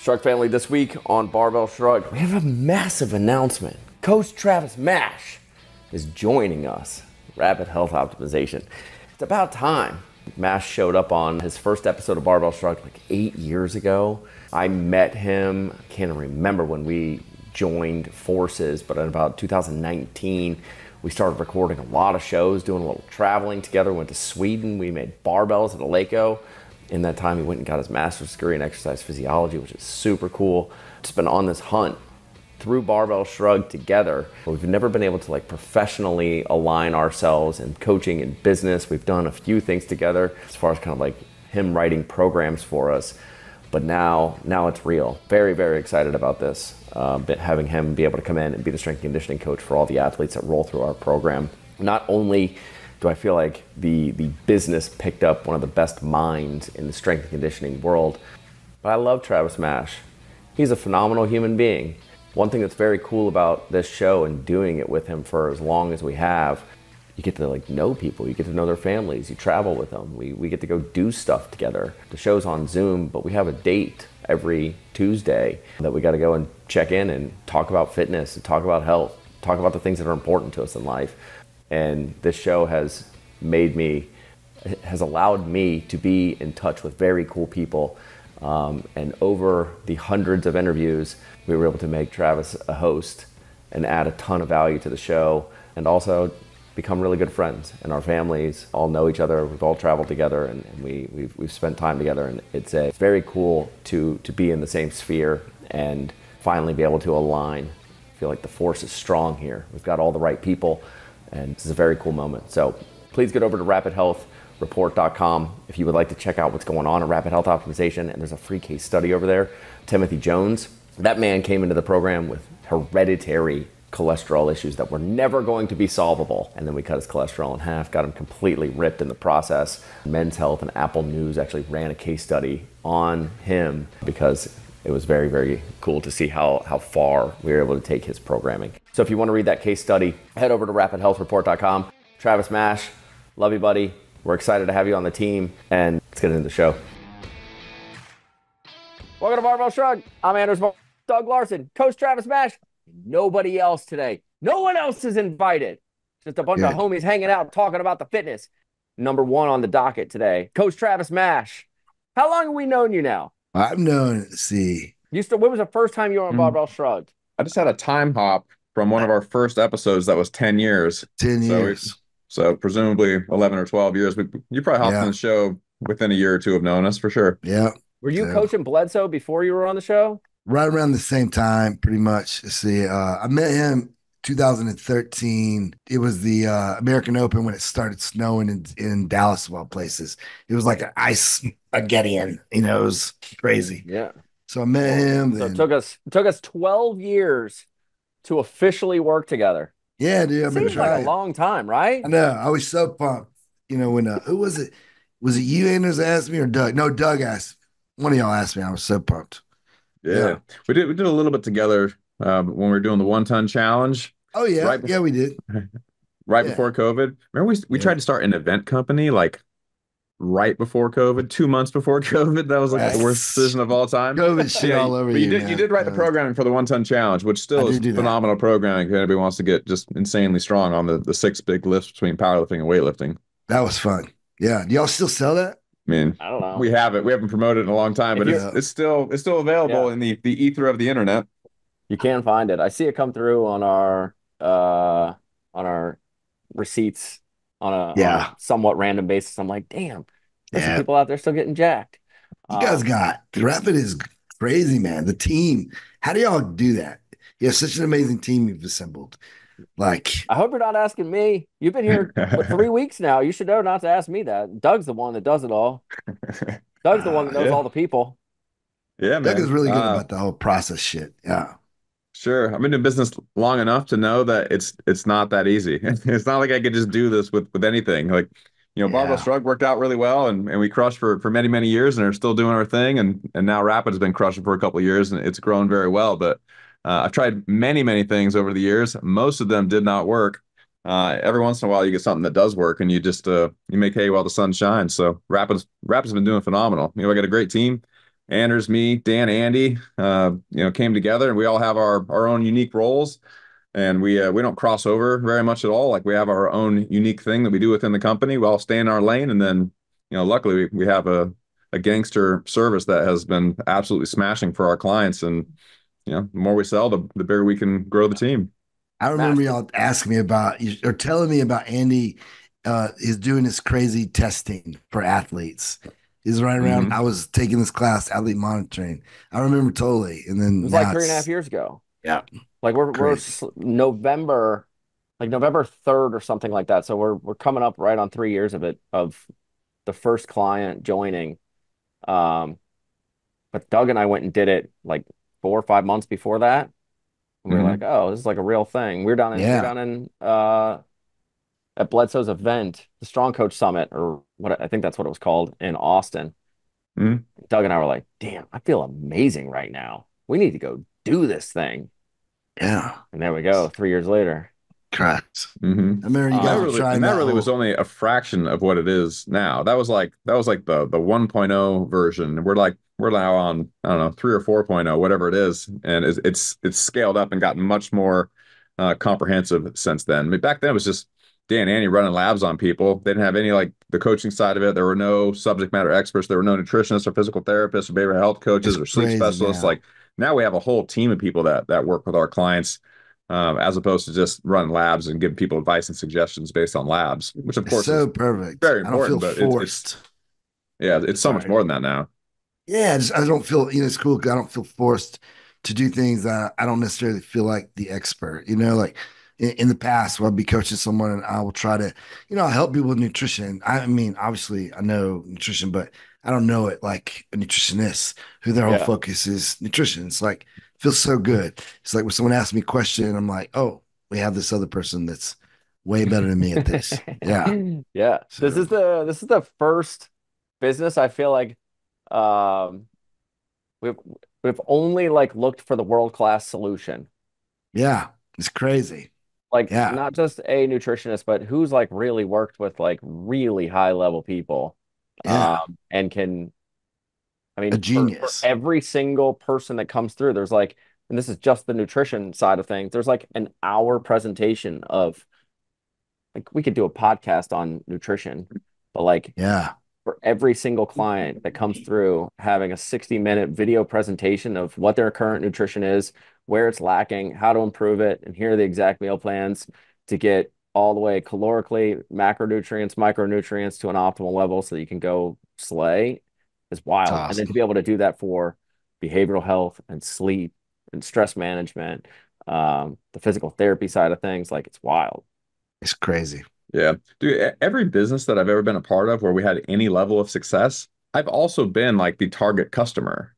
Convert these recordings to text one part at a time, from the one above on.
Shrug family, this week on Barbell Shrug, we have a massive announcement. Coach Travis Mash is joining us, Rapid Health Optimization. It's about time. Mash showed up on his first episode of Barbell Shrug like eight years ago. I met him, I can't remember when we joined forces, but in about 2019, we started recording a lot of shows, doing a little traveling together. Went to Sweden. We made barbells at Eleiko. In that time, he went and got his master's degree in exercise physiology, which is super cool. Just been on this hunt through Barbell Shrug together. We've never been able to like professionally align ourselves in coaching and business. We've done a few things together as far as kind of like him writing programs for us. But now, now it's real. Very, very excited about this. Uh, having him be able to come in and be the strength and conditioning coach for all the athletes that roll through our program. Not only do I feel like the the business picked up one of the best minds in the strength and conditioning world, but I love Travis Mash. He's a phenomenal human being. One thing that's very cool about this show and doing it with him for as long as we have you get to like know people you get to know their families you travel with them we, we get to go do stuff together the show's on zoom but we have a date every tuesday that we got to go and check in and talk about fitness and talk about health talk about the things that are important to us in life and this show has made me has allowed me to be in touch with very cool people um, and over the hundreds of interviews we were able to make travis a host and add a ton of value to the show and also become really good friends, and our families all know each other. We've all traveled together, and, and we, we've, we've spent time together, and it's a, very cool to, to be in the same sphere and finally be able to align. I feel like the force is strong here. We've got all the right people, and this is a very cool moment. So please get over to rapidhealthreport.com if you would like to check out what's going on at rapid health optimization, and there's a free case study over there. Timothy Jones, that man came into the program with hereditary cholesterol issues that were never going to be solvable. And then we cut his cholesterol in half, got him completely ripped in the process. Men's Health and Apple News actually ran a case study on him because it was very, very cool to see how, how far we were able to take his programming. So if you want to read that case study, head over to rapidhealthreport.com. Travis Mash, love you, buddy. We're excited to have you on the team, and let's get into the show. Welcome to Barbell Shrug. I'm Anders Doug Larson, Coach Travis Mash. Nobody else today. No one else is invited. Just a bunch of homies hanging out talking about the fitness. Number one on the docket today, Coach Travis Mash. How long have we known you now? I've known. It. See, you still. When was the first time you were on mm. Barbell Shrugged? I just had a time hop from one of our first episodes that was ten years. Ten years. So, so presumably eleven or twelve years. We, you probably hopped yeah. on the show within a year or two of knowing us for sure. Yeah. Were you yeah. coaching Bledsoe before you were on the show? right around the same time, pretty much. See, uh, I met him 2013. It was the uh, American Open when it started snowing in, in Dallas, of all places. It was like an ice again. You know, it was crazy. Yeah. So I met him. So it took us it took us 12 years to officially work together. Yeah, dude. I've been Seems like a long time, right? I know. I was so pumped. You know, when uh, who was it? Was it you, Anders, asked me or Doug? No, Doug asked. One of y'all asked me. I was so pumped. Yeah. yeah. We did we did a little bit together um, when we were doing the one ton challenge. Oh yeah. Right before, yeah, we did. right yeah. before COVID. Remember we we yeah. tried to start an event company like right before COVID, two months before COVID. That was like yes. the worst decision of all time. COVID shit all over but you. did, you did write the programming for the one ton challenge, which still is phenomenal that. programming. If anybody wants to get just insanely strong on the, the six big lifts between powerlifting and weightlifting. That was fun. Yeah. Do y'all still sell that? I mean, I don't know. We have it. We haven't promoted it in a long time, but it's, it's still it's still available yeah. in the the ether of the internet. You can find it. I see it come through on our uh on our receipts on a, yeah. On a somewhat random basis. I'm like, damn, there's yeah. some people out there still getting jacked. You guys um, got the rapid is crazy, man. The team. How do y'all do that? You have such an amazing team you've assembled. Like, I hope you're not asking me. You've been here for three weeks now. You should know not to ask me that. Doug's the one that does it all. Doug's the one that knows yeah. all the people. Yeah, man. Doug is really good uh, about the whole process shit. Yeah. Sure. I've been in business long enough to know that it's it's not that easy. it's not like I could just do this with with anything. Like, you know, yeah. Barbell Shrug worked out really well and, and we crushed for for many, many years and are still doing our thing. And and now Rapid has been crushing for a couple years and it's grown very well. But uh, I've tried many, many things over the years. Most of them did not work. Uh, every once in a while, you get something that does work, and you just uh, you make hay while the sun shines. So Rapids Rapids been doing phenomenal. You know, I got a great team, Anders, me, Dan, Andy, uh, you know, came together, and we all have our our own unique roles, and we uh, we don't cross over very much at all. Like we have our own unique thing that we do within the company. We all stay in our lane, and then you know, luckily we, we have a a gangster service that has been absolutely smashing for our clients, and you know, the more we sell, the the bigger we can grow the team. I remember y'all asking me about or telling me about Andy uh, is doing this crazy testing for athletes. He's right around. Mm-hmm. I was taking this class, athlete monitoring. I remember totally. And then it was like three and a half years ago. Yeah. Like we're crazy. we're November, like November 3rd or something like that. So we're we're coming up right on three years of it of the first client joining. Um but Doug and I went and did it like four or five months before that. And we were mm-hmm. like, oh, this is like a real thing. We are down in yeah. we are down in uh at Bledsoe's event, the Strong Coach Summit, or what I think that's what it was called in Austin. Mm-hmm. Doug and I were like, damn, I feel amazing right now. We need to go do this thing. Yeah. And there we go, three years later. Correct. Mm-hmm. I remember you uh, guys uh, really, trying that, that really was only a fraction of what it is now. That was like that was like the the 1.0 version. We're like we're now on I don't know three or 4.0, whatever it is, and it's it's, it's scaled up and gotten much more uh, comprehensive since then. I mean, back then it was just Dan and Andy running labs on people. They didn't have any like the coaching side of it. There were no subject matter experts. There were no nutritionists or physical therapists or behavioral health coaches it's or sleep crazy, specialists. Yeah. Like now we have a whole team of people that that work with our clients, um, as opposed to just running labs and giving people advice and suggestions based on labs, which of course so perfect. Very important, but it's, it's, yeah, it's so Sorry. much more than that now. Yeah, I, just, I don't feel you know it's cool because I don't feel forced to do things that I don't necessarily feel like the expert. You know, like in, in the past where I'll be coaching someone and I will try to, you know, help people with nutrition. I mean, obviously I know nutrition, but I don't know it like a nutritionist who their whole yeah. focus is nutrition. It's like feels so good. It's like when someone asks me a question, I'm like, oh, we have this other person that's way better than me at this. Yeah. yeah. So. This is the this is the first business I feel like um we've we've only like looked for the world class solution. Yeah. It's crazy. Like yeah. not just a nutritionist, but who's like really worked with like really high level people. Yeah. Um, and can I mean a genius. For, for every single person that comes through, there's like, and this is just the nutrition side of things, there's like an hour presentation of like we could do a podcast on nutrition, but like yeah, for every single client that comes through having a 60 minute video presentation of what their current nutrition is, where it's lacking, how to improve it, and here are the exact meal plans to get all the way calorically, macronutrients, micronutrients to an optimal level so that you can go slay is wild. Awesome. And then to be able to do that for behavioral health and sleep and stress management, um, the physical therapy side of things, like it's wild. It's crazy. Yeah. Dude, every business that I've ever been a part of where we had any level of success, I've also been like the target customer.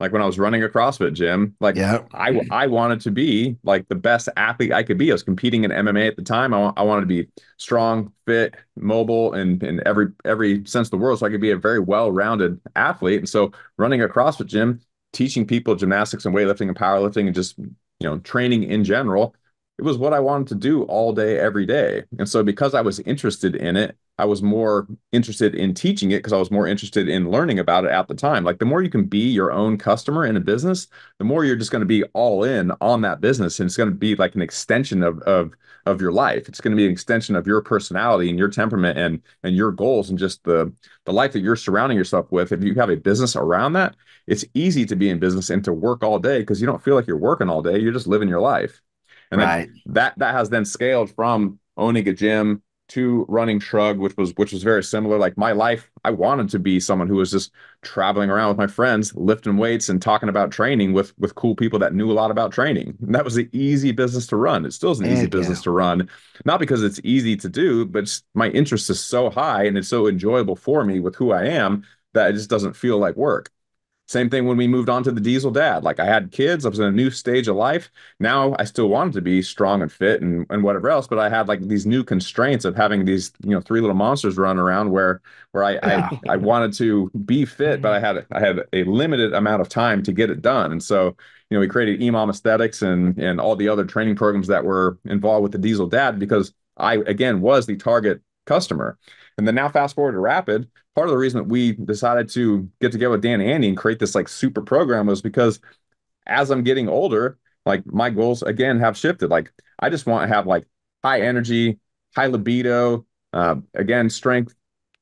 Like when I was running a CrossFit gym, like yeah. I, I wanted to be like the best athlete I could be. I was competing in MMA at the time. I, I wanted to be strong, fit, mobile, and in every every sense of the world, so I could be a very well-rounded athlete. And so, running a CrossFit gym, teaching people gymnastics and weightlifting and powerlifting, and just you know training in general, it was what I wanted to do all day, every day. And so, because I was interested in it, I was more interested in teaching it because I was more interested in learning about it at the time. Like, the more you can be your own customer in a business, the more you're just going to be all in on that business. And it's going to be like an extension of, of, of your life. It's going to be an extension of your personality and your temperament and, and your goals and just the, the life that you're surrounding yourself with. If you have a business around that, it's easy to be in business and to work all day because you don't feel like you're working all day. You're just living your life. And right. that that has then scaled from owning a gym to running Shrug, which was which was very similar. Like my life, I wanted to be someone who was just traveling around with my friends, lifting weights and talking about training with with cool people that knew a lot about training. And that was the easy business to run. It still is an easy business to run, not because it's easy to do, but my interest is so high and it's so enjoyable for me with who I am that it just doesn't feel like work. Same thing when we moved on to the diesel dad. Like I had kids, I was in a new stage of life. Now I still wanted to be strong and fit and, and whatever else, but I had like these new constraints of having these, you know, three little monsters run around where where I. I, I wanted to be fit, but I mm-hmm. had I had a limited amount of time to get it done. And so, you know, we created EMOM aesthetics and and all the other training programs that were involved with the diesel dad because I again was the target customer. And then now fast forward to Rapid, part of the reason that we decided to get together with Dan and Andy and create this like super program was because as I'm getting older, like my goals again have shifted. Like I just want to have like high energy, high libido, uh, again, strength,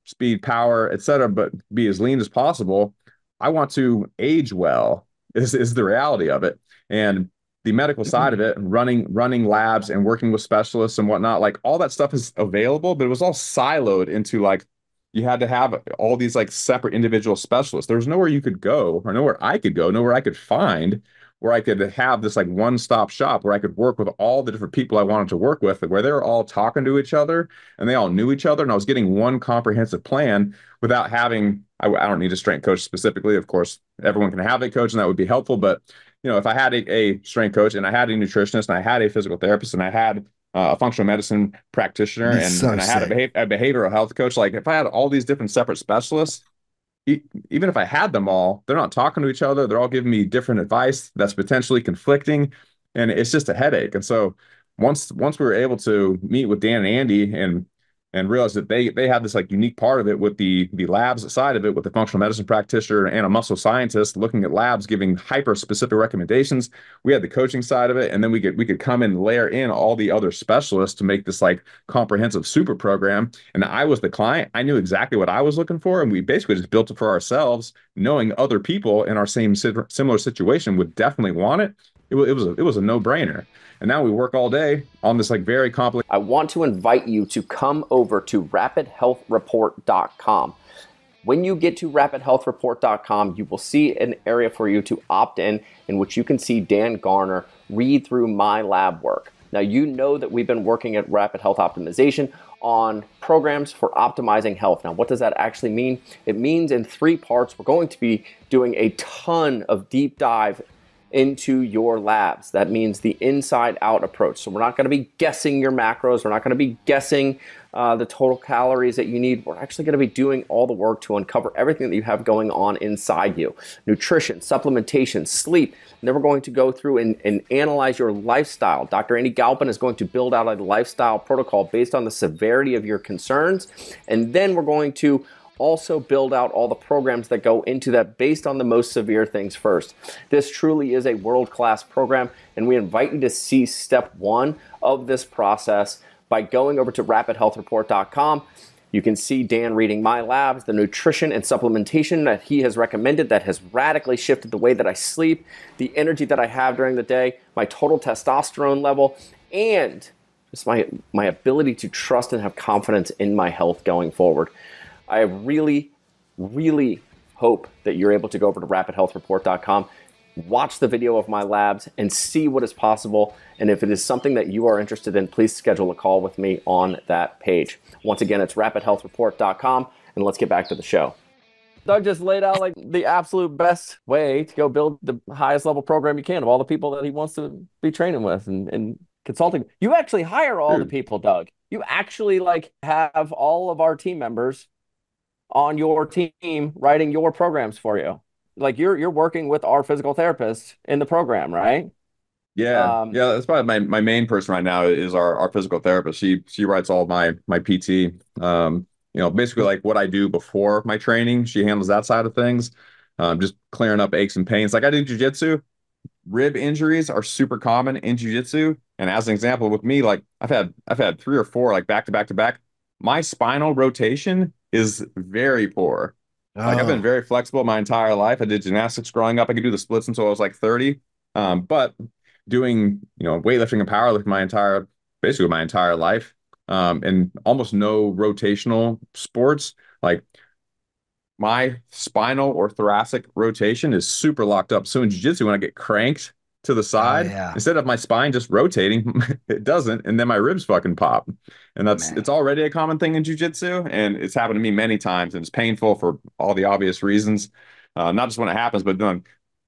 speed, power, etc., but be as lean as possible. I want to age well is, is the reality of it. And the medical side of it, running running labs and working with specialists and whatnot, like all that stuff is available, but it was all siloed into like you had to have all these like separate individual specialists. There was nowhere you could go, or nowhere I could go, nowhere I could find where I could have this like one stop shop where I could work with all the different people I wanted to work with, where they were all talking to each other and they all knew each other. And I was getting one comprehensive plan without having, I, I don't need a strength coach specifically. Of course, everyone can have a coach and that would be helpful. But, you know, if I had a, a strength coach and I had a nutritionist and I had a physical therapist and I had uh, a functional medicine practitioner and, so and I had a, behav- a behavioral health coach, like if I had all these different separate specialists, even if I had them all, they're not talking to each other. They're all giving me different advice that's potentially conflicting, and it's just a headache. And so once once we were able to meet with Dan and Andy and and realized that they they had this like unique part of it with the the labs side of it with the functional medicine practitioner and a muscle scientist looking at labs giving hyper specific recommendations. We had the coaching side of it and then we could we could come and layer in all the other specialists to make this like comprehensive super program. And i was the client. I knew exactly what i was looking for and we basically just built it for ourselves knowing other people in our same similar situation would definitely want it. It, it was a, it was a no-brainer and now we work all day on this like very complex. I want to invite you to come over to rapidhealthreport.com. When you get to rapidhealthreport.com, you will see an area for you to opt in, in which you can see Dan Garner read through my lab work. Now, you know that we've been working at Rapid Health Optimization on programs for optimizing health. Now, what does that actually mean? It means in three parts, we're going to be doing a ton of deep dive into your labs. That means the inside out approach. So we're not going to be guessing your macros. We're not going to be guessing uh, the total calories that you need. We're actually going to be doing all the work to uncover everything that you have going on inside you nutrition, supplementation, sleep. And then we're going to go through and, and analyze your lifestyle. Dr. Andy Galpin is going to build out a lifestyle protocol based on the severity of your concerns. And then we're going to also build out all the programs that go into that based on the most severe things first. This truly is a world class program, and we invite you to see step one of this process by going over to rapidhealthreport.com. You can see Dan reading my labs, the nutrition and supplementation that he has recommended that has radically shifted the way that I sleep, the energy that I have during the day, my total testosterone level, and just my, my ability to trust and have confidence in my health going forward. I really, really hope that you're able to go over to rapidhealthreport.com, watch the video of my labs, and see what is possible. And if it is something that you are interested in, please schedule a call with me on that page. Once again, it's rapidhealthreport.com, and let's get back to the show. Doug just laid out like the absolute best way to go build the highest level program you can of all the people that he wants to be training with and, and consulting. You actually hire all Dude. the people, Doug. You actually like have all of our team members on your team writing your programs for you. Like you're you're working with our physical therapist in the program, right? Yeah, um, yeah. That's probably my, my main person right now is our, our physical therapist. She she writes all my my PT. Um, you know, basically like what I do before my training. She handles that side of things. Um, just clearing up aches and pains. Like I do jujitsu. Rib injuries are super common in jujitsu. And as an example, with me, like I've had I've had three or four like back to back to back. My spinal rotation is very poor. Oh. Like I've been oh. very flexible my entire life. I did gymnastics growing up. I could do the splits until I was like 30. Um, but doing, you know, weightlifting and powerlifting my entire, basically my entire life, um, and almost no rotational sports, like my spinal or thoracic rotation is super locked up. So in jiu-jitsu, when I get cranked to the oh, side, oh, yeah. instead of my spine just rotating, it doesn't, and then my ribs fucking pop and that's Man. it's already a common thing in jujitsu, and it's happened to me many times, and it's painful for all the obvious reasons. Uh, not just when it happens, but then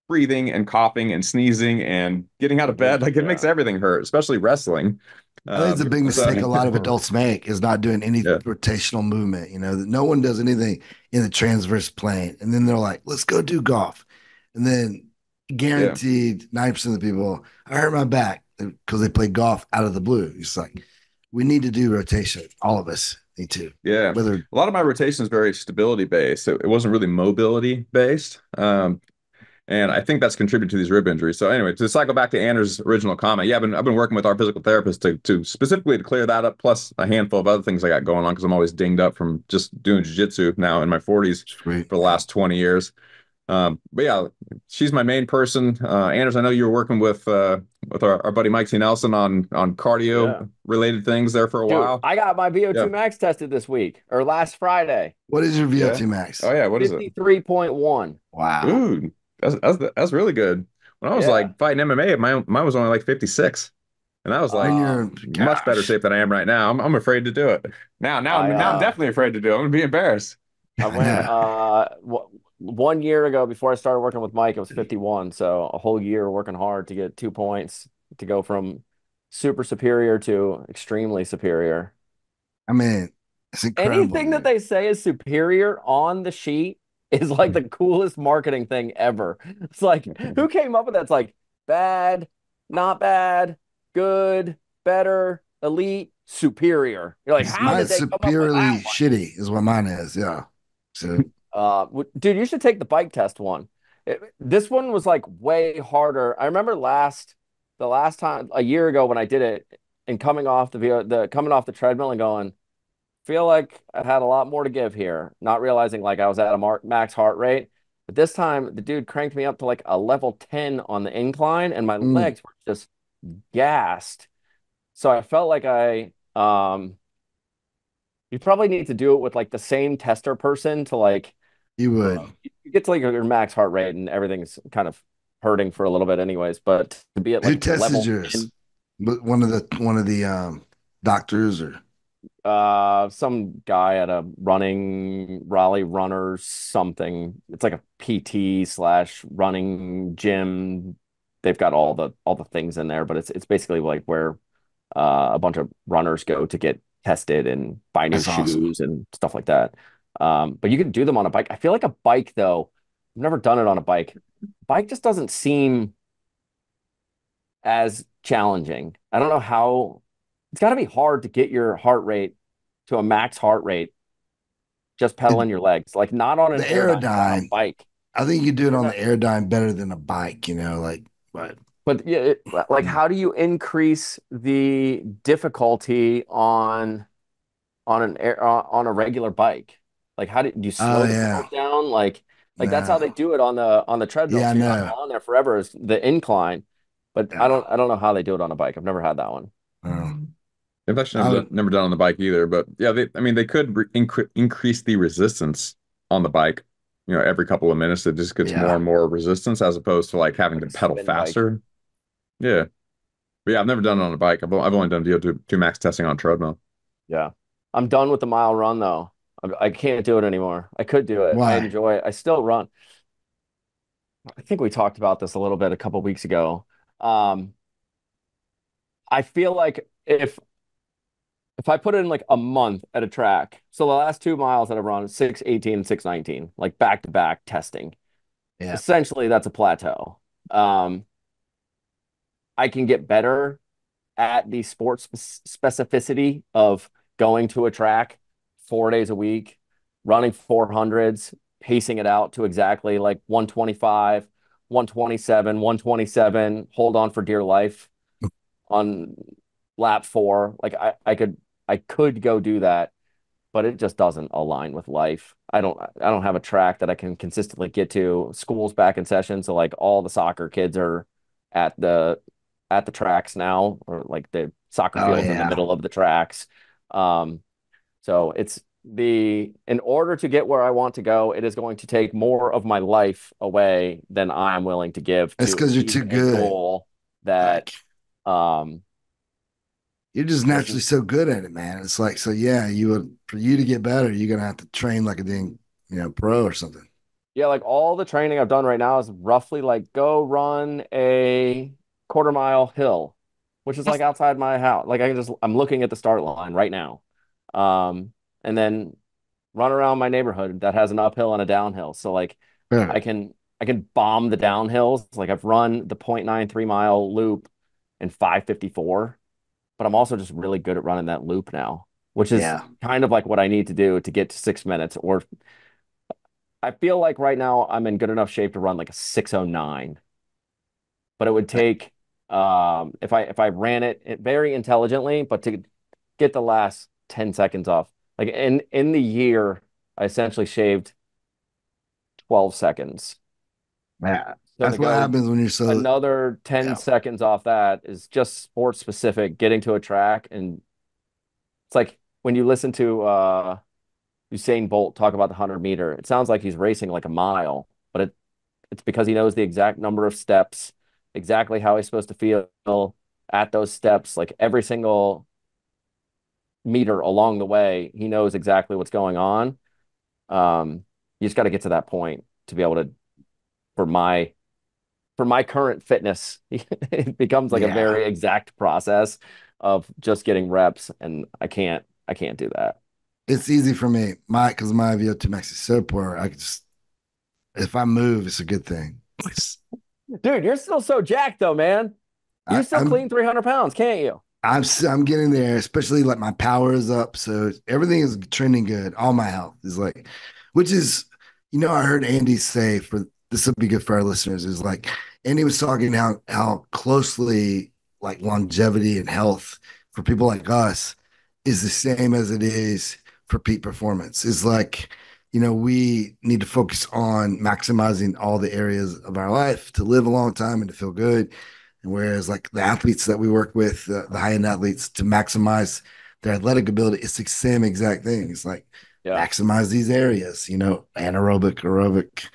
breathing and coughing and sneezing and getting out of bed, like it yeah. makes everything hurt, especially wrestling. I think it's a big mistake a lot of adults make is not doing any yeah. rotational movement. You know, that no one does anything in the transverse plane, and then they're like, "Let's go do golf," and then guaranteed 90% of the people, I hurt my back because they play golf out of the blue. It's like we need to do rotation, all of us. Me too. Yeah. Whether A lot of my rotation is very stability based. It, it wasn't really mobility based. Um, and I think that's contributed to these rib injuries. So anyway, to cycle back to Anders' original comment, yeah, I've been I've been working with our physical therapist to to specifically to clear that up, plus a handful of other things I got going on because I'm always dinged up from just doing jujitsu now in my 40s Sweet. for the last 20 years. Um, but yeah, she's my main person. Uh, Anders, I know you were working with uh, with our, our buddy Mike T. Nelson on on cardio Yeah. related things there for a Dude, while. I got my VO2 Yeah. max tested this week or last Friday. What is your VO2 Yeah. max? Oh yeah, what is it? 53.1. Wow. Dude, that's, that's that's really good. When I was Yeah. like fighting MMA, mine mine was only like 56. And I was like When you're much better shape than I am right now. I'm I'm afraid to do it. Now, now, I, now I'm uh, definitely afraid to do it. I'm gonna be embarrassed. I went Yeah. uh w- one year ago before I started working with Mike, it was mm-hmm. 51. So a whole year working hard to get two points to go from super superior to extremely superior. I mean, it's incredible. Anything that they say is superior on the sheet is like the mm-hmm. coolest marketing thing ever. It's like, who mm-hmm. came up with that? It's like bad, not bad, good, better, elite, superior. You're like, how did they come up with superiorly shitty is what mine is. Yeah. So Uh, dude, you should take the bike test one. It- this one was like way harder. I remember last, the last time a year ago when I did it, and coming off the the coming off the treadmill and going, feel like I had a lot more to give here. Not realizing like I was at a mar max heart rate, but this time the dude cranked me up to like a level 10 on the incline, and my Mm. legs were just gassed. So I felt like I um. You probably need to do it with like the same tester person to like you would. you get to like your max heart rate and everything's kind of hurting for a little bit anyways but to be at Who like tested level yours? 10, But one of the one of the um doctors or uh some guy at a running raleigh runner something it's like a pt slash running gym they've got all the all the things in there but it's it's basically like where uh a bunch of runners go to get tested and buy new That's awesome. shoes and stuff like that um but you can do them on a bike. I feel like a bike though i've never done it on a bike. Bike just doesn't seem as challenging. I don't know how it's got to be hard to get your heart rate to a max heart rate just pedaling your legs like not on an The airdyne Airdyne. bike. I think you do it on the Airdyne better than a bike, you know, like but But yeah, it, like how do you increase the difficulty on on an air uh, on a regular bike? Like how do, do you oh, slow Oh, the yeah. down? Like like that's how they do it on the on the treadmill. Yeah, I So you're not know. on there forever is the incline. But I don't I don't know how they do it on a bike. I've never had that one. I've actually never, would- done, never done on the bike either, but yeah, they, I mean, they could re- incre- increase the resistance on the bike. You know, every couple of minutes, it just gets Yeah. more and more resistance as opposed to like having Like to pedal spin bike. faster. Yeah, but yeah, I've never done it on a bike. I've, o- I've only done VO2 two max testing on treadmill. Yeah. I'm done with the mile run though. I, I can't do it anymore. I could do it. Why? I enjoy it. I still run. I think we talked about this a little bit a couple weeks ago. Um, I feel like if if I put in like a month at a track, so the last two miles that I've run, 618 and 619, like back to back testing. Yeah. Essentially, that's a plateau. Um, I can get better at the sports specificity of going to a track four days a week, running 400s, pacing it out to exactly like 125, 127, 127, hold on for dear life on lap four. Like I, I could I could go do that, but it just doesn't align with life. I don't I don't have a track that I can consistently get to. School's back in session, so like all the soccer kids are at the at the tracks now, or like the soccer Oh, fields in the middle of the tracks. Um, so it's the in order to get where I want to go, it is going to take more of my life away than I'm willing to give That's because you're too good. that um You're just naturally so good at it, man. It's like so yeah, you would for you to get better, you're gonna have to train like a dang, you know, pro or something. Yeah, like all the training I've done right now is roughly like go run a quarter mile hill, which is like outside my house. Like I can just I'm looking at the start line right now. Um, and then run around my neighborhood that has an uphill and a downhill. So like Yeah. I can I can bomb the downhills. Like I've run the 0.93 mile loop in 554, but I'm also just really good at running that loop now, which is Yeah. kind of like what I need to do to get to six minutes. Or I feel like right now I'm in good enough shape to run like a 609. But it would take um if I if I ran it, it very intelligently, but to get the last 10 seconds off. Like in in the year, I essentially shaved 12 seconds. So That's what happens when you're so another 10 Yeah. seconds off that is just sports specific, getting to a track. And it's like when you listen to uh Usain Bolt talk about the 100 meter, it sounds like he's racing like a mile, but it it's because he knows the exact number of steps, exactly how he's supposed to feel at those steps, like every single meter along the way, he knows exactly what's going on. Um, you just got to get to that point to be able to, for my, for my current fitness, it becomes like a very exact process of just getting reps, and I can't, I can't do that. it's easy for me. My because my VO2 max is so poor. I can just if I move, it's a good thing. Dude, you're still so jacked though, man. You still I'm- clean 300 pounds, can't you? I'm I'm getting there, especially like my power is up, so everything is trending good. All my health is like, which is, you know, I heard Andy say for this would be good for our listeners. Is like Andy was talking how how closely like longevity and health for people like us is the same as it is for peak performance. Is like, you know, we need to focus on maximizing all the areas of our life to live a long time and to feel good. Whereas like the athletes that we work with, uh, the high end athletes, to maximize their athletic ability, it's the same exact thing. It's like Yeah. maximize these areas, you know, anaerobic, aerobic.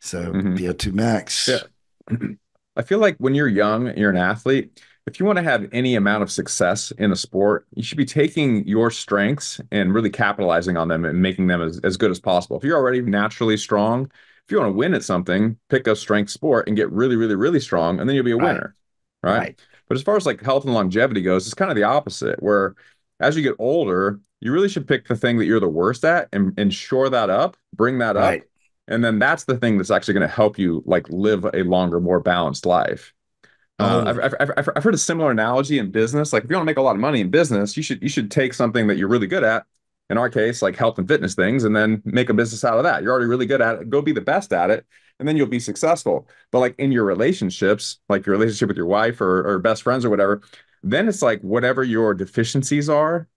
So Mhm. VO2 max. Yeah. I feel like when you're young, and you're an athlete. If you want to have any amount of success in a sport, you should be taking your strengths and really capitalizing on them and making them as, as good as possible. If you're already naturally strong, if you want to win at something, pick a strength sport and get really, really, really strong, and then you'll be a Right. winner. Right. Right. But as far as like health and longevity goes, it's kind of the opposite, where as you get older, you really should pick the thing that you're the worst at and, and shore that up, bring that up. And then that's the thing that's actually going to help you like live a longer, more balanced life. Uh, I've, I've, I've, I've heard a similar analogy in business. Like if you want to make a lot of money in business, you should you should take something that you're really good at. In our case, like health and fitness things, and then make a business out of that. You're already really good at it. Go be the best at it, and then you'll be successful. But like in your relationships, like your relationship with your wife or, or best friends or whatever, then it's like whatever your deficiencies are,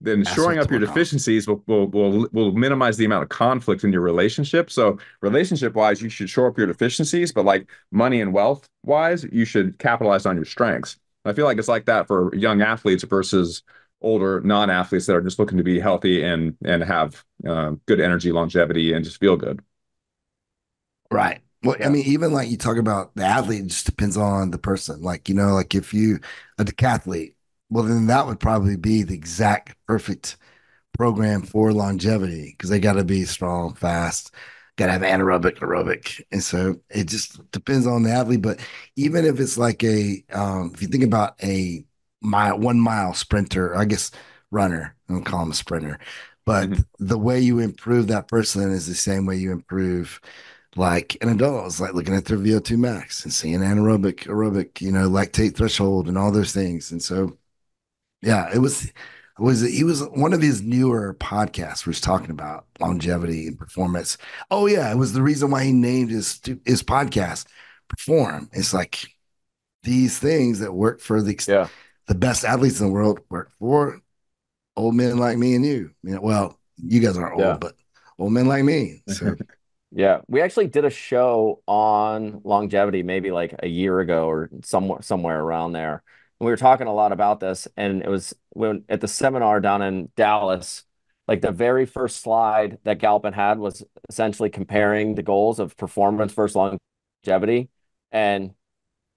then That's shoring up your to work on. deficiencies will, will will will minimize the amount of conflict in your relationship. So relationship wise, you should shore up your deficiencies, but like money and wealth wise, you should capitalize on your strengths. I feel like it's like that for young athletes versus older non-athletes that are just looking to be healthy and and have uh, good energy, longevity, and just feel good. Right. Well, Yeah. I mean, even like you talk about the athlete, it just depends on the person. Like, you know, like if you a decathlete, well, then that would probably be the exact perfect program for longevity because they got to be strong, fast, got to have anaerobic, aerobic. And so it just depends on the athlete. But even if it's like a, um, if you think about a mile, one mile sprinter, I guess runner, I don't call him a sprinter, but Mhm. the way you improve that person is the same way you improve like an adult is like looking at their VO2 max and seeing anaerobic, aerobic, you know, lactate threshold and all those things. And so, yeah, it was, it was, he was one of his newer podcasts was talking about longevity and performance. Oh yeah. It was the reason why he named his, his podcast perform. It's like these things that work for the, Yeah. the best athletes in the world work for old men like me and you. You know, well, you guys aren't Yeah. old, but old men like me. So Yeah, we actually did a show on longevity maybe like a year ago or somewhere somewhere around there. And we were talking a lot about this, and it was when at the seminar down in Dallas, like the very first slide that Galpin had was essentially comparing the goals of performance versus longevity. And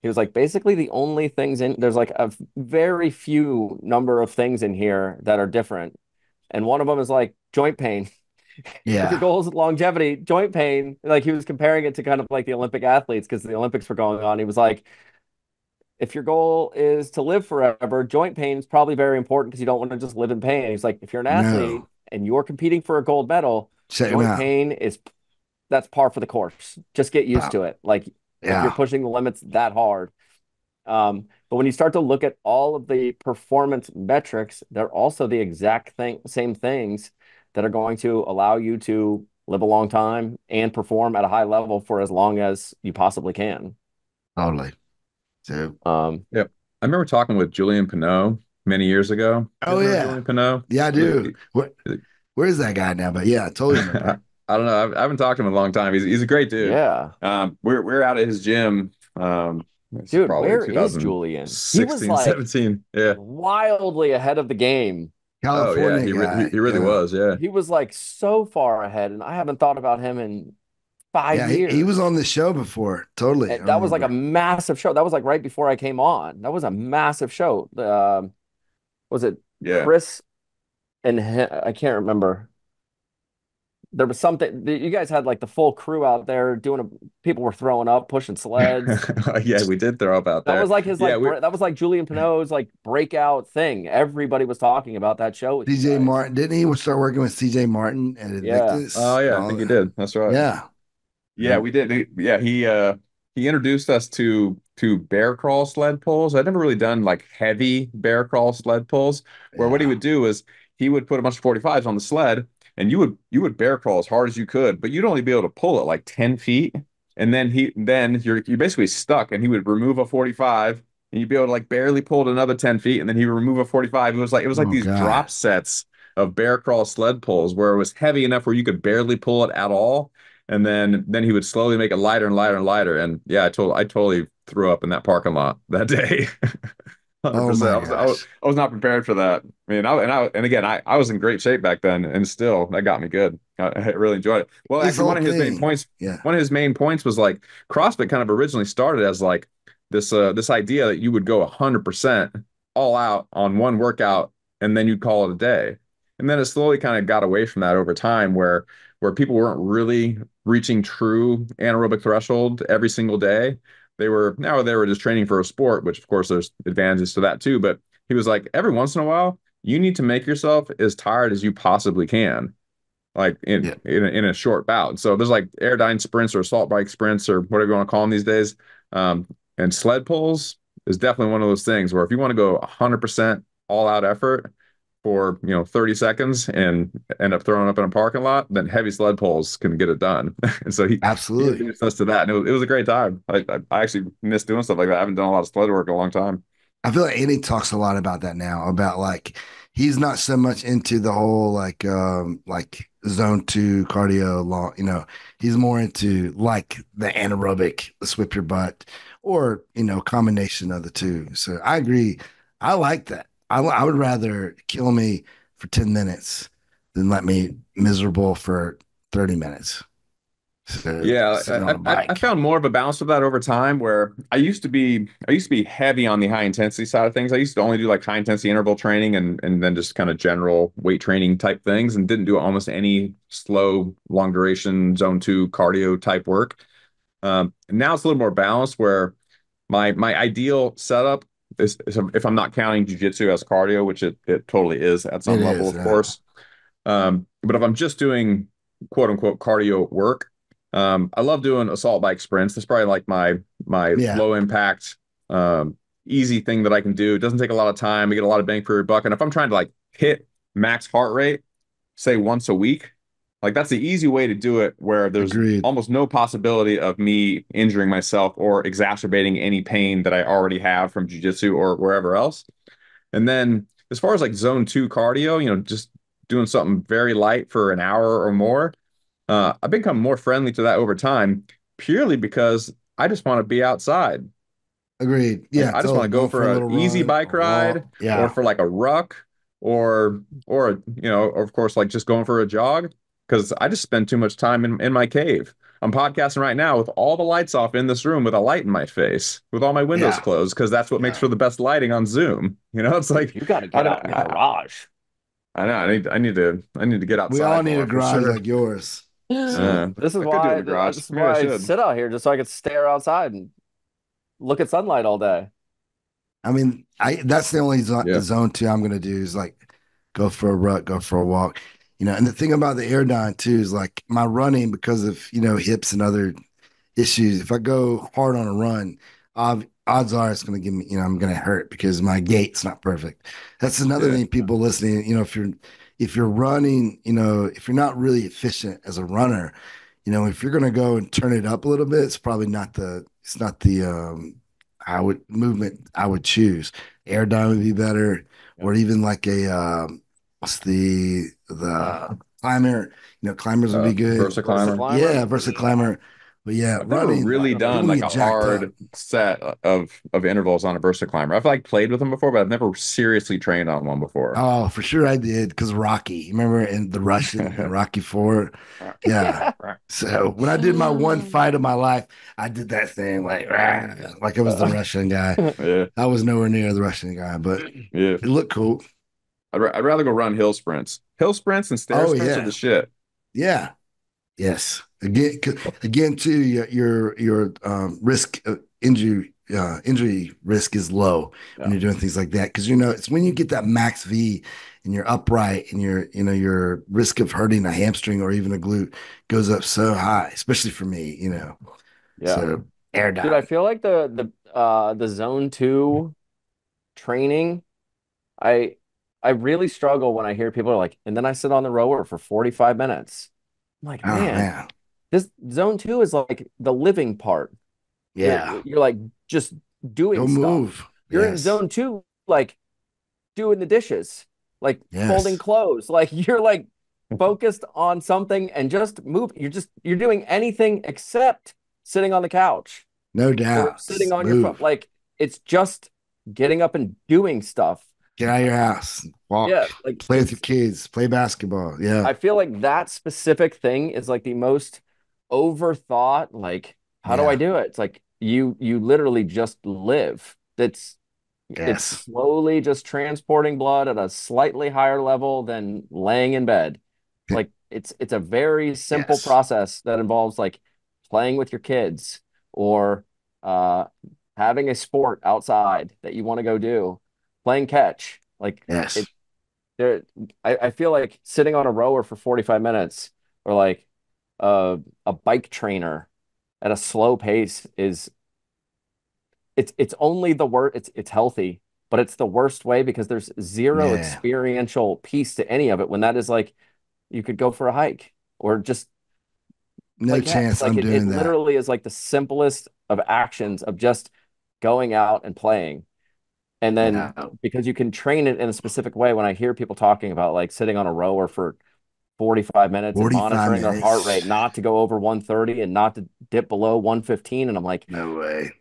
he was like, basically the only things in there's like a very few number of things in here that are different. And one of them is like joint pain. If your yeah, goal is longevity, joint pain, like he was comparing it to kind of like the Olympic athletes because the Olympics were going on. He was like, if your goal is to live forever, joint pain is probably very important because you don't want to just live in pain. He's like, if you're an athlete No. and you're competing for a gold medal, joint pain is that's par for the course. Just get used Wow. to it. Like if Yeah. you're pushing the limits that hard. Um, But when you start to look at all of the performance metrics, they're also the exact thing, same things that are going to allow you to live a long time and perform at a high level for as long as you possibly can. Totally. So, um, yep. I remember talking with Julien Pineau many years ago. Oh yeah, Julien Pineau. Yeah, I do. Where, where's that guy now? But yeah, totally. I don't know. I haven't talked to him in a long time. He's he's a great dude. Yeah. Um, we're we're out at his gym. Um, dude, where is Julien? He was like 17. Yeah. Wildly ahead of the game. California. Oh, yeah, he, re- he, really yeah. was. Yeah. He was like so far ahead, and I haven't thought about him in five yeah, years. He, he, was on the show before. Totally. And that was like a massive show. That was like right before I came on. That was a massive show. Um, was it yeah. Chris and him, I can't remember there was something you guys had like the full crew out there doing a, people were throwing up pushing sleds. Yeah we did throw up out there. that was like his like yeah, that was like julien pineau's like breakout thing. Everybody was talking about that show cj martin didn't he start working with cj martin and yeah. Oh yeah i think he did. That's right. Yeah. Yeah we did. Yeah he uh he introduced us to to bear crawl sled pulls. I'd never really done like heavy bear crawl sled pulls where yeah. what he would do is he would put a bunch of 45s on the sled and you would you would bear crawl as hard as you could, but you'd only be able to pull it like 10 feet. And then he then you're you're basically stuck and he would remove a 45 and you'd be able to like barely pull it another 10 feet and then he would remove a 45. It was like it was like oh, these God. drop sets of bear crawl sled pulls where it was heavy enough where you could barely pull it at all. And then then he would slowly make it lighter and lighter and lighter. And yeah, I told I totally threw up in that parking lot that day. Oh I, was, I, was, I, was, not prepared for that. I mean, I, and I, and again, I, I was in great shape back then, and still that got me good. I, I really enjoyed it. Well, actually, one of his main points, yeah, one of his main points was like CrossFit kind of originally started as like this, uh, this idea that you would go hundred percent all out on one workout, and then you'd call it a day. And then it slowly kind of got away from that over time, where where people weren't really reaching true anaerobic threshold every single day they were now they were just training for a sport, which of course there's advantages to that too. But he was like, every once in a while, you need to make yourself as tired as you possibly can, like in yeah. in, a, in a short bout. So there's like airdyne sprints or assault bike sprints or whatever you want to call them these days. Um, and sled pulls is definitely one of those things where if you want to go 100% all out effort, for you know 30 seconds and end up throwing up in a parking lot, then heavy sled pulls can get it done. and so he absolutely introduced us to that, and it was, it was a great time. I, I actually miss doing stuff like that. I haven't done a lot of sled work in a long time. I feel like Andy talks a lot about that now. About like he's not so much into the whole like um like zone two cardio long. You know, he's more into like the anaerobic, let's whip your butt, or you know, combination of the two. So I agree. I like that. I, I would rather kill me for 10 minutes than let me miserable for 30 minutes. So, yeah, I, I, found more of a balance with that over time. Where I used to be, I used to be heavy on the high intensity side of things. I used to only do like high intensity interval training and and then just kind of general weight training type things, and didn't do almost any slow, long duration zone two cardio type work. Um, now it's a little more balanced. Where my my ideal setup if I'm not counting jujitsu as cardio, which it, it totally is at some it level, is, of yeah. course. Um, but if I'm just doing quote unquote cardio work, um, I love doing assault bike sprints. That's probably like my my yeah. low impact, um, easy thing that I can do. It doesn't take a lot of time. I get a lot of bang for your buck. And if I'm trying to like hit max heart rate, say once a week, like that's the easy way to do it where there's Agreed. almost no possibility of me injuring myself or exacerbating any pain that I already have from jujitsu or wherever else. And then as far as like zone two cardio, you know, just doing something very light for an hour or more, uh, I've become more friendly to that over time purely because I just want to be outside. Agreed. Yeah. Like, I just want to go, go, for, an easy bike ride yeah. or for like a ruck or, or, you know, or of course, like just going for a jog because I just spend too much time in, in my cave. I'm podcasting right now with all the lights off in this room with a light in my face, with all my windows yeah. closed, because that's what yeah. makes for the best lighting on Zoom. You know, it's like you got to get out in the garage. I know. I need. I need to. I need to get outside. We all need a garage sure. like yours. So, this is I why. This is why I, I sit out here just so I could stare outside and look at sunlight all day. I mean, I that's the only zone, yeah. zone two I'm going to do is like go for a rut, go for a walk you know, and the thing about the Airdyne too is like my running because of you know hips and other issues. If I go hard on a run, I've odds are it's going to give me, you know, I'm going to hurt because my gait's not perfect. That's another Yeah. thing people listening, you know, if you're if you're running, you know, if you're not really efficient as a runner, you know, if you're going to go and turn it up a little bit, it's probably not the it's not the um I would movement I would choose. Airdyne would be better or even like a um what's the the climber, you know, climbers would Uh, be good. Versa climber. Climber? Yeah, versa climber. But yeah, I've never running really I've done really like a hard up. set of of intervals on a Versa climber. I've like played with them before, but I've never seriously trained on one before. Oh, for sure I did because Rocky. Remember in the Russian Rocky Four? Yeah. So when I did my one fight of my life, I did that thing like rah, like I was the Russian guy. yeah, I was nowhere near the Russian guy, but yeah. it looked cool. I'd, ra- I'd rather go run hill sprints. Hill sprints and stair Oh, sprints yeah. are the shit. Yeah. Yes. Again, again, too, your your, your um, risk of injury uh, injury risk is low when you're doing things like that because you know it's when you get that max V and you're upright and your you know your risk of hurting a hamstring or even a glute goes up so high, especially for me. You know, Yeah. so air Dude, I feel like the the uh the zone two training, I I really struggle when I hear people are like, and then I sit on the rower for 45 minutes. I'm like, Oh man, man, this zone two is like the living part. You're- yeah, You're, like just doing go stuff. move. You're in zone two, like doing the dishes, like Yes. folding clothes. Like you're like focused on something and just move. You're just you're doing anything except sitting on the couch no or doubt. sitting on your phone. Like it's just getting up and doing stuff. Get out of your house, walk, Yeah, like play with your kids, play basketball. Yeah, I feel like that specific thing is like the most overthought. Like, how do I do it? It's like you you literally just live. That's it's slowly just transporting blood at a slightly higher level than laying in bed. Like it's it's a very simple Yes. process that involves like playing with your kids or uh having a sport outside that you want to go do, playing catch. Like yes. it- there I, I feel like sitting on a rower for 45 minutes or like a a bike trainer at a slow pace is it's it's only the worst it's it's healthy but it's the worst way because there's zero Yeah. experiential piece to any of it when that is like you could go for a hike or just no like chance like I'm it, it doing that. literally is like the simplest of actions of just going out and playing and then because you can train it in a specific way when I hear people talking about like sitting on a rower for 45 minutes and 45 monitoring their heart rate not to go over 130 and not to dip below 115 and I'm like No way.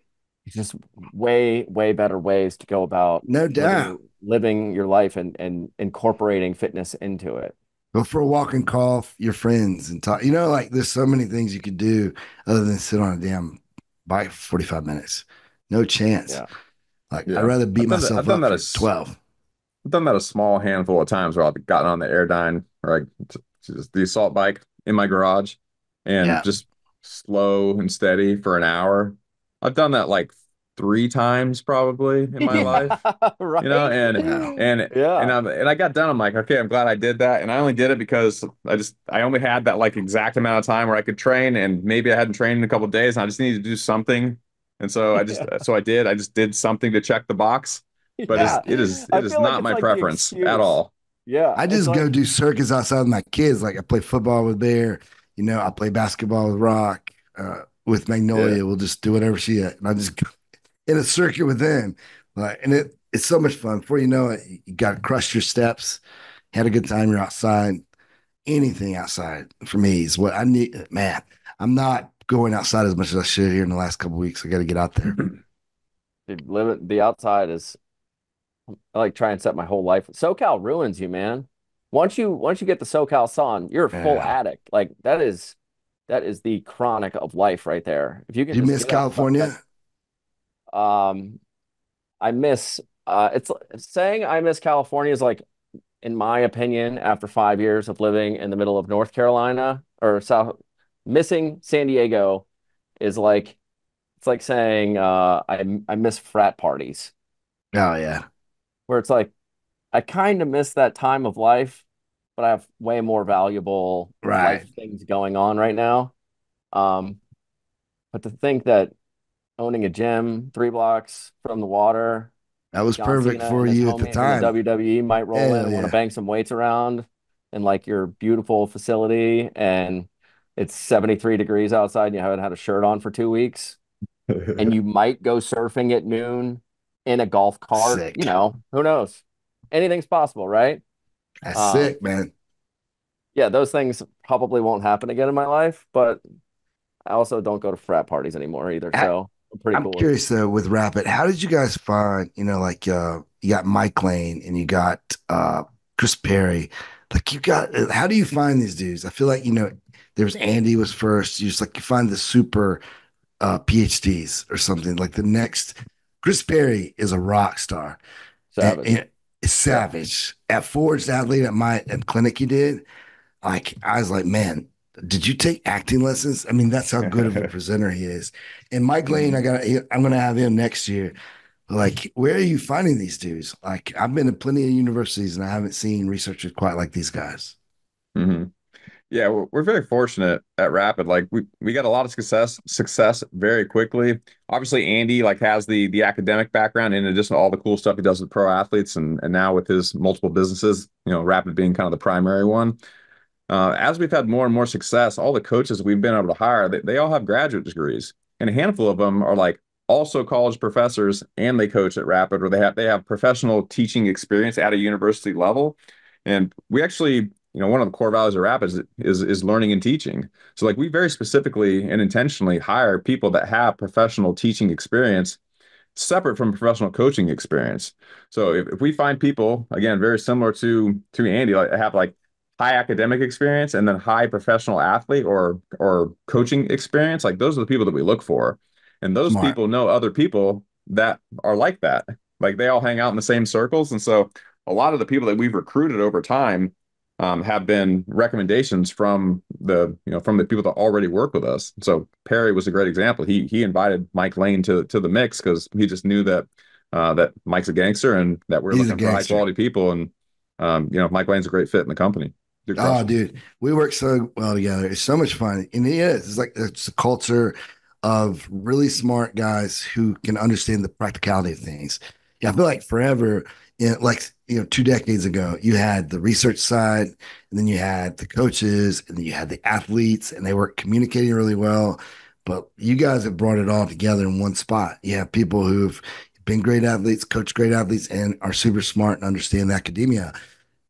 it's just way way better ways to go about No doubt. living, living your life and and incorporating fitness into it Go for a walk and call your friends and talk. You know, like there's so many things you could do other than sit on a damn bike for 45 minutes. No chance. Yeah. Like Yeah. I'd rather beat I've that- myself I've done up that for as- 12. I've done that a small handful of times where I've gotten on the Airdyne or like just the assault bike in my garage and Yeah. just slow and steady for an hour. I've done that like three times probably in my life, right you know, and Yeah. and yeah and I and I got done. I'm like, okay, I'm glad I did that, and I only did it because I just I only had that like exact amount of time where I could train, and maybe I hadn't trained in a couple of days, and I just needed to do something, and so I just so I did. I just did something to check the box, but Yeah. it's, it is I it is feel like not my like preference at all. yeah I just like- go do circus outside with my kids. Like I play football with Bear. You know, I play basketball with Rock. Uh, with Magnolia, we'll just do whatever she at. And I just go in a circuit with them. Like, and it it's so much fun. Before you know it, you got to crush your steps. Had a good time. You're outside. Anything outside for me is what I need. Man, I'm not going outside as much as I should here in the last couple weeks. I got to get out there. Dude, limit the outside is I like try and set my whole life. SoCal ruins you, man. Once you once you get the SoCal sun, you're a full Yeah. addict. Like that is that is the chronic of life right there. If you can you miss California? Um, I miss uh it's saying I miss California is like in my opinion after 5 years of living in the middle of North Carolina or South missing San Diego is like it's like saying uh I I miss frat parties Oh yeah. where it's like I kind of miss that time of life but I have way more valuable Right. life things going on right now um but to think that owning a gym three blocks from the water. That was John perfect Cena for you at the time. WWE might roll Hell in and want to bang some weights around in like your beautiful facility and it's 73 degrees outside and you haven't had a shirt on for two weeks and you might go surfing at noon in a golf cart. Sick. You know, who knows? Anything's possible, right? That's Um, sick, man. Yeah, those things probably won't happen again in my life, but I also don't go to frat parties anymore either. I- So I'm pretty I'm cool. curious though with Rapid, how did you guys find, you know, like uh you got Mike Lane and you got uh Chris Perry. Like you got how do you find these dudes? I feel like, you know, there was Andy was first. You just like you find the super uh PhDs or something. Like the next Chris Perry is a rock star. Savage. And- and savage. At Forged Athlete at my at clinic he did, like I was like, man, did you take acting lessons? I mean, that's how good of a presenter he is. And Mike Lane, I got I'm gonna have him next year. Like, where are you finding these dudes? Like, I've been to plenty of universities and I haven't seen researchers quite like these guys. hmm Yeah, we're, very fortunate at Rapid. Like we we got a lot of success success very quickly. Obviously, Andy like has the the academic background in addition to all the cool stuff he does with pro athletes and and now with his multiple businesses, you know, Rapid being kind of the primary one. Uh, as we've had more and more success, all the coaches we've been able to hire, they, they all have graduate degrees, and a handful of them are like also college professors and they coach at Rapid, or they have they have professional teaching experience at a university level. And we actually, you know, one of the core values of Rapid is is, is learning and teaching. So like we very specifically and intentionally hire people that have professional teaching experience separate from professional coaching experience. So if, if we find people, again, very similar to to Andy, like have like high academic experience and then high professional athlete or or coaching experience, like those are the people that we look for. And those Smart. people know other people that are like that. Like they all hang out in the same circles. And so a lot of the people that we've recruited over time um, have been recommendations from the you know from the people that already work with us. So Perry was a great example. He he invited Mike Lane to to the mix because he just knew that uh, that Mike's a gangster and that we're He's looking for high quality people. And um, you know Mike Lane's a great fit in the company. Oh, dude, we work so well together. It's so much fun, and it is. It's like it's a culture of really smart guys who can understand the practicality of things. Yeah, I feel like forever, you know, like you know, two decades ago, you had the research side, and then you had the coaches, and then you had the athletes, and they were communicating really well. But you guys have brought it all together in one spot. You have people who've been great athletes, coach great athletes, and are super smart and understand academia,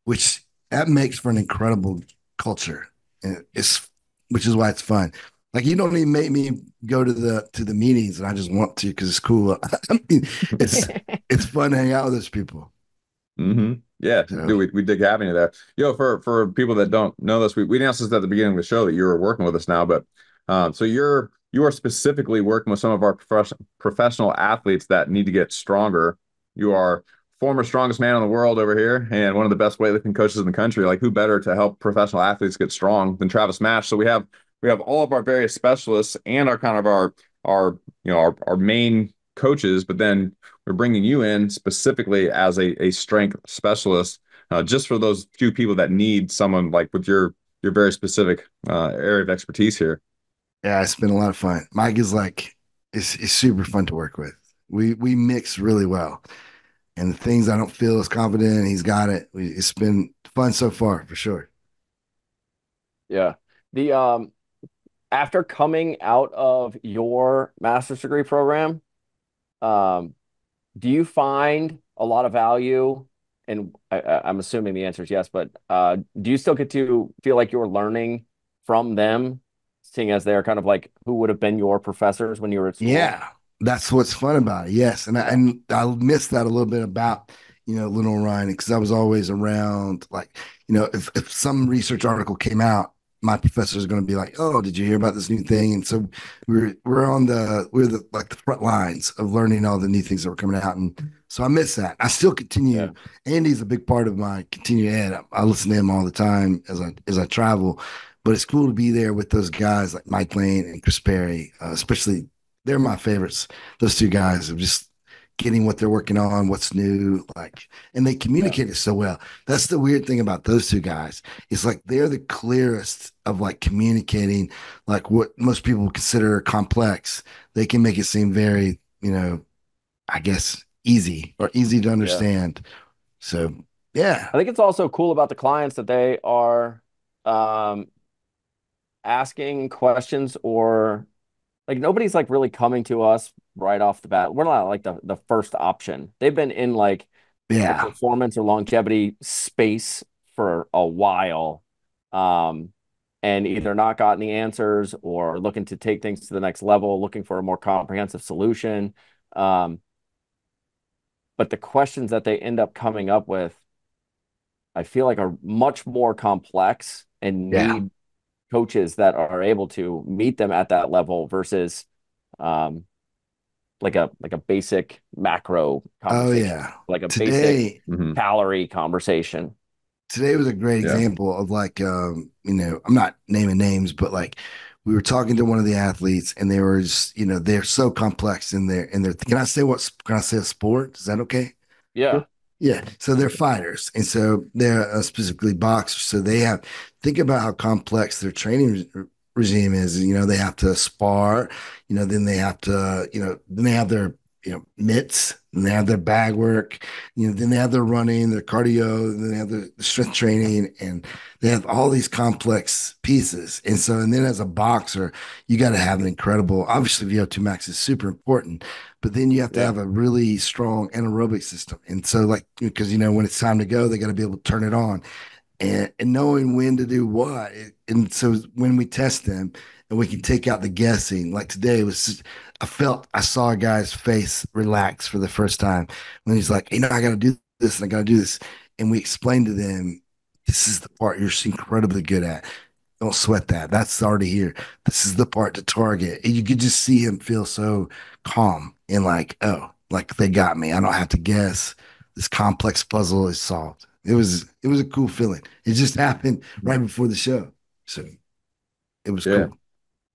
which that makes for an incredible culture. And it's which is why it's fun. Like you don't even make me go to the to the meetings, and I just want to because it's cool. I mean, it's it's fun to hang out with those people. Hmm Yeah, So- dude, we, we dig having you there. Yo, for for people that don't know this, we, we announced this at the beginning of the show that you were working with us now, but um, so you're you are specifically working with some of our professional professional athletes that need to get stronger. You are former strongest man in the world over here and one of the best weightlifting coaches in the country. Like who better to help professional athletes get strong than Travis Mash? So we have we have all of our various specialists and our kind of our our you know our, our main coaches, but then we're bringing you in specifically as a, a strength specialist, uh, just for those few people that need someone like with your your very specific uh, area of expertise here. Yeah, it's been a lot of fun. Mike is like it's it's super fun to work with. We we mix really well, and the things I don't feel as confident, in, he's got it. We, it's been fun so far for sure. Yeah. The um after coming out of your master's degree program, um, do you find a lot of value? And I, I'm assuming the answer is yes, but uh, do you still get to feel like you're learning from them, seeing as they're kind of like who would have been your professors when you were at school? Yeah, that's what's fun about it. Yes, and I, and I miss that a little bit about you know Lenoir-Rhyne because I was always around. Like you know, if if some research article came out, my professor is going to be like, "Oh, did you hear about this new thing?" And so we're we're on the we're the like the front lines of learning all the new things that were coming out, and so I miss that. I still continue. Yeah. Andy's a big part of my continued ed. I, I listen to him all the time as I as I travel. But it's cool to be there with those guys like Mike Lane and Chris Perry, uh, especially they're my favorites. Those two guys have just getting what they're working on, what's new, like, and they communicate yeah. it so well. That's the weird thing about those two guys. It's like they're the clearest of like communicating, like what most people consider complex. They can make it seem very, you know, I guess easy or easy to understand. Yeah. So yeah, I think it's also cool about the clients that they are um, asking questions or like nobody's like really coming to us right off the bat. We're not like the, the first option. They've been in like yeah performance or longevity space for a while. Um, and either not gotten the answers or looking to take things to the next level, looking for a more comprehensive solution. Um, but the questions that they end up coming up with, I feel like are much more complex and yeah. need coaches that are able to meet them at that level versus um, like a like a basic macro oh yeah. like a today, basic mm-hmm. calorie conversation. Today was a great yeah. example of like um you know i'm not naming names but like we were talking to one of the athletes and they were just you know they're so complex in their in their can i say what can i say a sport? Is that okay? Yeah yeah so they're fighters and so they're uh, specifically boxers so they have think about how complex their training regime is. You know, they have to spar, you know, then they have to, you know, then they have their, you know, mitts, and they have their bag work, you know, then they have their running, their cardio, then they have the strength training, and they have all these complex pieces. And so, and then as a boxer, you got to have an incredible, obviously, VO2 max is super important, but then you have to yeah. have a really strong anaerobic system. And so, like, because, you know, when it's time to go, they got to be able to turn it on and, and knowing when to do what. And so when we test them and we can take out the guessing, like today was, just, I felt, I saw a guy's face relax for the first time when he's like, you know, I got to do this and I got to do this. And we explained to them, this is the part you're incredibly good at. Don't sweat that. That's already here. This is the part to target. And you could just see him feel so calm and like, oh, like they got me. I don't have to guess. This complex puzzle is solved. It was it was a cool feeling. It just happened right before the show, so it was yeah. cool.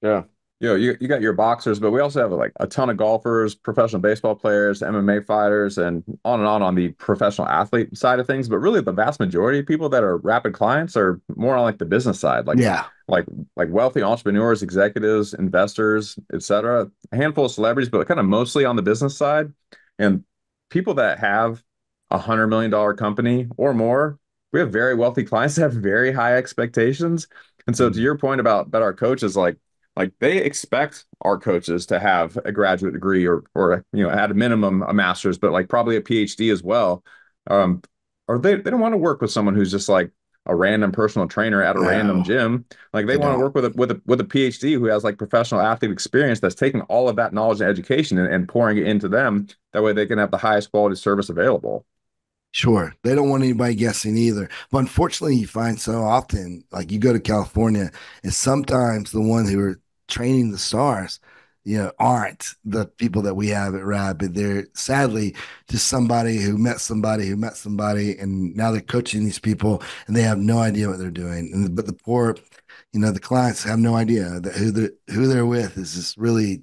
Yeah. You know, you, you got your boxers, but we also have like a ton of golfers, professional baseball players, MMA fighters, and on and on on the professional athlete side of things. But really, the vast majority of people that are rapid clients are more on like the business side, like yeah, like like wealthy entrepreneurs, executives, investors, etc. A handful of celebrities, but kind of mostly on the business side, and people that have a hundred million dollar company or more, we have very wealthy clients that have very high expectations. And so to mm-hmm. your point about about our coaches, like like they expect our coaches to have a graduate degree or or you know at a minimum a master's, but like probably a PhD as well. Um, or they, they don't want to work with someone who's just like a random personal trainer at a no. random gym. Like they, they want to work with a with a with a PhD who has like professional athlete experience that's taking all of that knowledge and education and, and pouring it into them. That way they can have the highest quality service available. Sure. They don't want anybody guessing either. But unfortunately, you find so often, like you go to California, and sometimes the ones who are training the stars, you know, aren't the people that we have at Rapid. They're sadly just somebody who met somebody who met somebody, and now they're coaching these people, and they have no idea what they're doing. And but the poor, you know, the clients have no idea that who they're who they're with is just really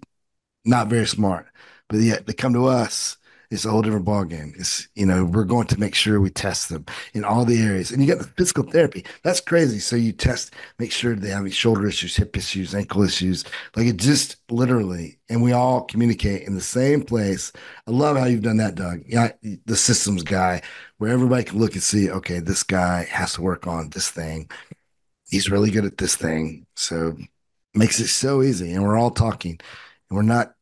not very smart. But yet they come to us it's a whole different ball game. It's you know we're going to make sure we test them in all the areas, and you got the physical therapy. That's crazy. So you test, make sure they have shoulder issues, hip issues, ankle issues. Like it just literally, and we all communicate in the same place. I love how you've done that, Doug. Yeah, the systems guy, where everybody can look and see. Okay, this guy has to work on this thing. He's really good at this thing, so makes it so easy. And we're all talking, and we're not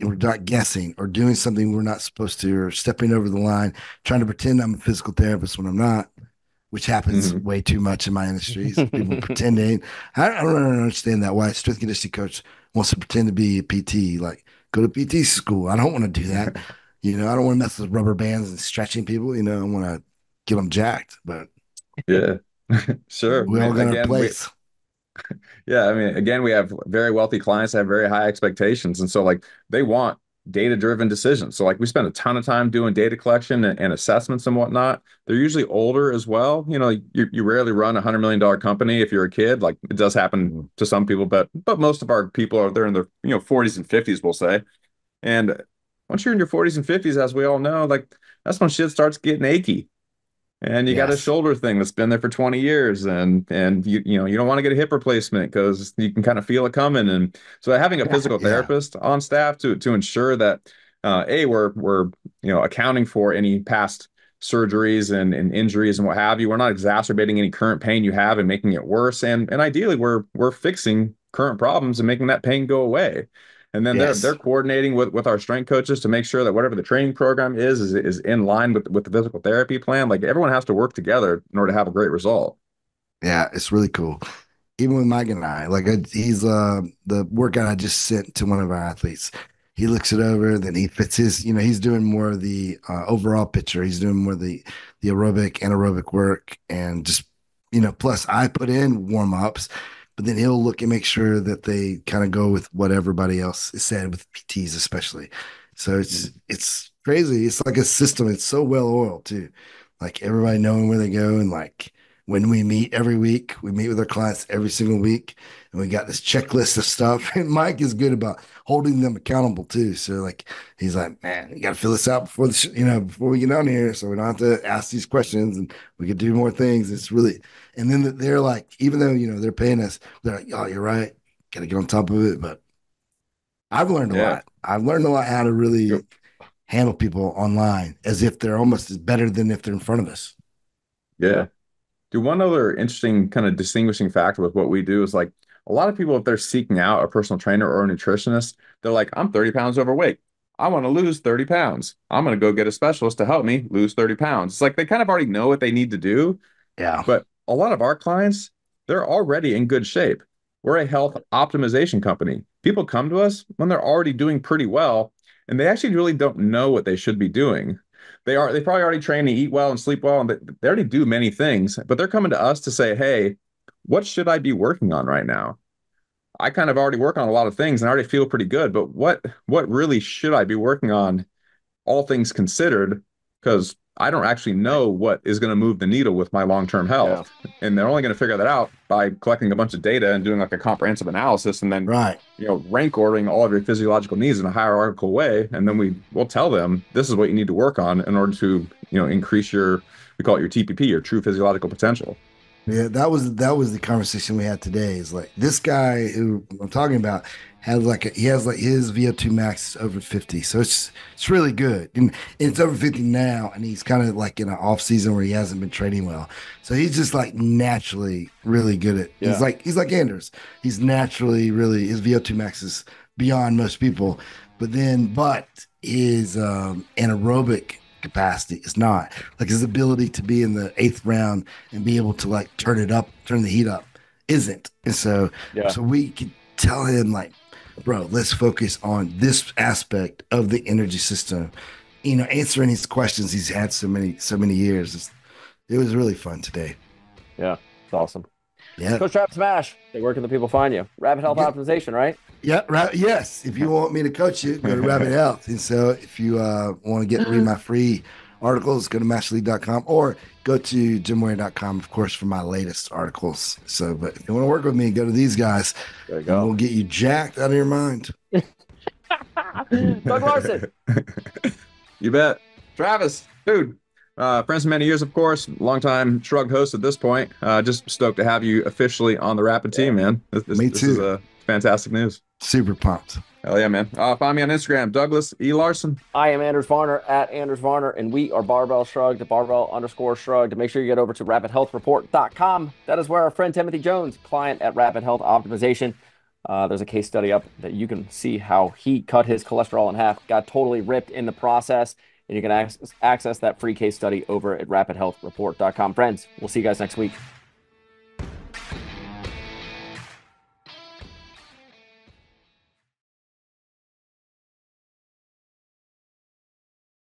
we're not guessing or doing something we're not supposed to or stepping over the line, trying to pretend I'm a physical therapist when I'm not, which happens mm-hmm. way too much in my industry. People pretending. I, I, don't understand that. Why a strength conditioning coach wants to pretend to be a PT? Like, go to PT school. I don't want to do that. you know, I don't want to mess with rubber bands and stretching people. You know, I want to get them jacked. But yeah, sure. We all got our place. Yeah, I mean, again, we have very wealthy clients that have very high expectations, and so like they want data-driven decisions. So like we spend a ton of time doing data collection and, and assessments and whatnot. They're usually older as well. You know, you, you rarely run a hundred million dollar company if you're a kid. Like it does happen mm-hmm. to some people, but but most of our people are they're in their you know 40s and 50s, we'll say. And once you're in your 40s and 50s, as we all know, like that's when shit starts getting achy. And you yes. got a shoulder thing that's been there for 20 years, and and you you know you don't want to get a hip replacement because you can kind of feel it coming. And so having a physical yeah. therapist on staff to to ensure that uh, a we're we're you know accounting for any past surgeries and, and injuries and what have you. We're not exacerbating any current pain you have and making it worse. And and ideally we're we're fixing current problems and making that pain go away. And then yes. they're they're coordinating with, with our strength coaches to make sure that whatever the training program is is is in line with with the physical therapy plan. Like everyone has to work together in order to have a great result. Yeah, it's really cool. Even with Mike and I, like he's uh the workout I just sent to one of our athletes he looks it over, then he fits his, you know, he's doing more of the uh, overall picture. He's doing more of the the aerobic, anaerobic work, and just, you know, plus I put in warm ups, but then he'll look and make sure that they kind of go with what everybody else is said with PTs, especially. So it's it's crazy. It's like a system. It's so well oiled too, like everybody knowing where they go and like when we meet every week, we meet with our clients every single week, and we got this checklist of stuff. And Mike is good about holding them accountable too. So like he's like, man, you got to fill this out before the sh- you know before we get on here, so we don't have to ask these questions, and we could do more things. It's really, and then they're like, even though you know they're paying us, they're like, oh, you're right, got to get on top of it. But I've learned a yeah. lot. I've learned a lot how to really yep. handle people online as if they're almost as better than if they're in front of us. Yeah. Do one other interesting kind of distinguishing factor with what we do is like a lot of people, if they're seeking out a personal trainer or a nutritionist, they're like, I'm 30 pounds overweight. I want to lose 30 pounds. I'm going to go get a specialist to help me lose 30 pounds. It's like they kind of already know what they need to do. Yeah. But a lot of our clients, they're already in good shape. We're a health optimization company. People come to us when they're already doing pretty well and they actually really don't know what they should be doing they are they probably already train to eat well and sleep well and they already do many things but they're coming to us to say hey what should i be working on right now i kind of already work on a lot of things and i already feel pretty good but what what really should i be working on all things considered because I don't actually know what is going to move the needle with my long term health. Yeah. And they're only going to figure that out by collecting a bunch of data and doing like a comprehensive analysis and then right. you know rank ordering all of your physiological needs in a hierarchical way. And then we will tell them this is what you need to work on in order to, you know, increase your we call it your TPP, your true physiological potential. Yeah, that was that was the conversation we had today. Is like this guy who I'm talking about has like a, he has like his VO2 max is over 50, so it's it's really good, and, it's over 50 now, and he's kind of like in an off season where he hasn't been training well, so he's just like naturally really good at. Yeah. He's like he's like Anders. He's naturally really his VO2 max is beyond most people, but then but his um, anaerobic capacity. is not like his ability to be in the eighth round and be able to like turn it up, turn the heat up, isn't. And so, yeah. so we could tell him like, bro, let's focus on this aspect of the energy system. You know, answering his questions he's had so many, so many years. it was really fun today. Yeah, it's awesome. Yeah. Coach Travis Mash, where can the people find you? Rapid Health yeah. Optimization, right? Yeah, ra- yes. If you want me to coach you, go to Rapid Health. And so if you uh, want to get read my free articles, go to mashelite.com or go to jimwarrior.com, of course, for my latest articles. So, but if you want to work with me, go to these guys. There you go. We'll get you jacked out of your mind. Doug Larson. you bet. Travis, dude. Uh, friends for many years, of course. Longtime Shrug host at this point. Uh, just stoked to have you officially on the Rapid team, man. This, this, Me this. Is, uh, fantastic news. Super pumped. Hell yeah, man. Uh, find me on Instagram, Douglas E. Larson. I am Anders Varner at Anders Varner, and we are Barbell Shrugged, barbell underscore shrugged. Make sure you get over to rapidhealthreport.com. That is where our friend Timothy Jones, client at Rapid Health Optimization, uh, there's a case study up that you can see how he cut his cholesterol in half, got totally ripped in the process, and you can access, access that free case study over at rapidhealthreport.com. Friends, we'll see you guys next week.